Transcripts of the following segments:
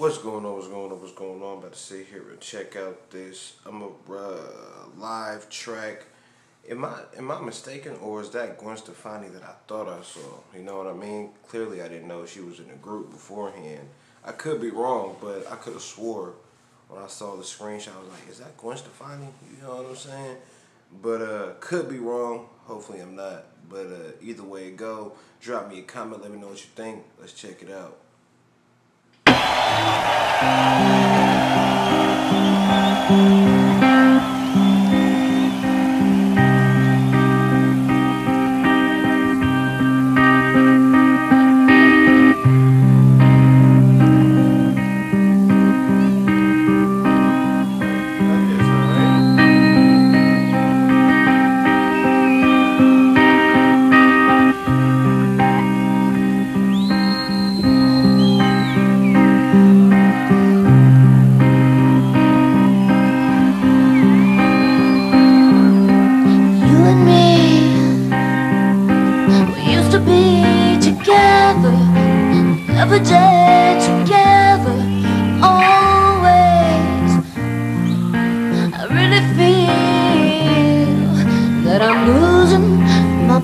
What's going on? What's going on? What's going on? I'm about to sit here and check out this. I'm a uh, live track. Am I am I mistaken, or is that Gwen Stefani that I thought I saw? You know what I mean? Clearly, I didn't know she was in a group beforehand. I could be wrong, but I could have swore when I saw the screenshot, I was like, "Is that Gwen Stefani?" You know what I'm saying? But uh, could be wrong. Hopefully, I'm not. But uh, either way it go, drop me a comment. Let me know what you think. Let's check it out.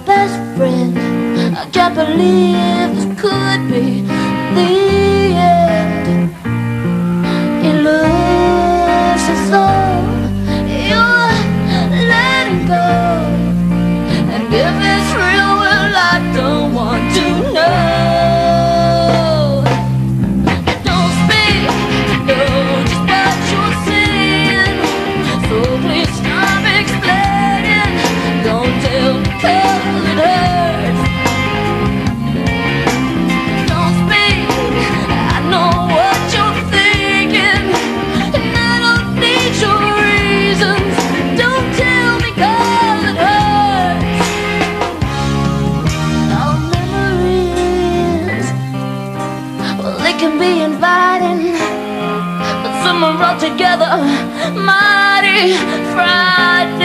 Best friend. I can't believe this could be the together mighty frightening.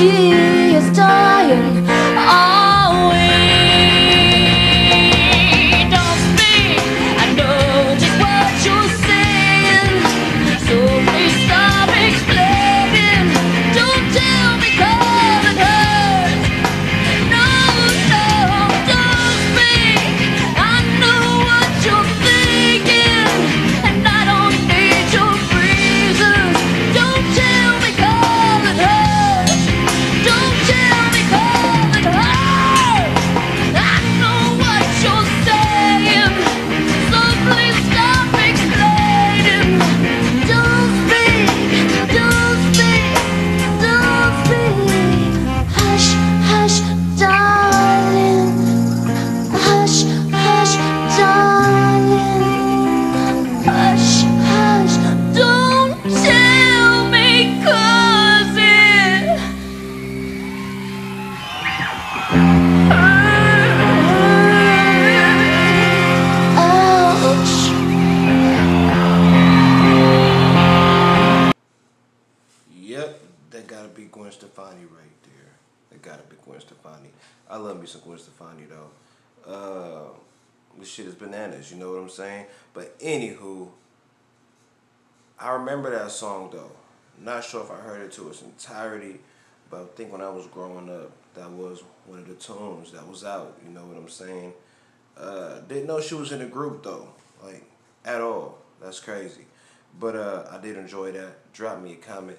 Well, I that gotta be Gwen Stefani right there. That gotta be Gwen Stefani. I love me some Gwen Stefani though. Uh, this shit is bananas. You know what I'm saying? But anywho, I remember that song though. Not sure if I heard it to its entirety, but I think when I was growing up, that was one of the tunes that was out. You know what I'm saying? Uh, didn't know she was in the group though, like at all. That's crazy. But uh, I did enjoy that. Drop me a comment.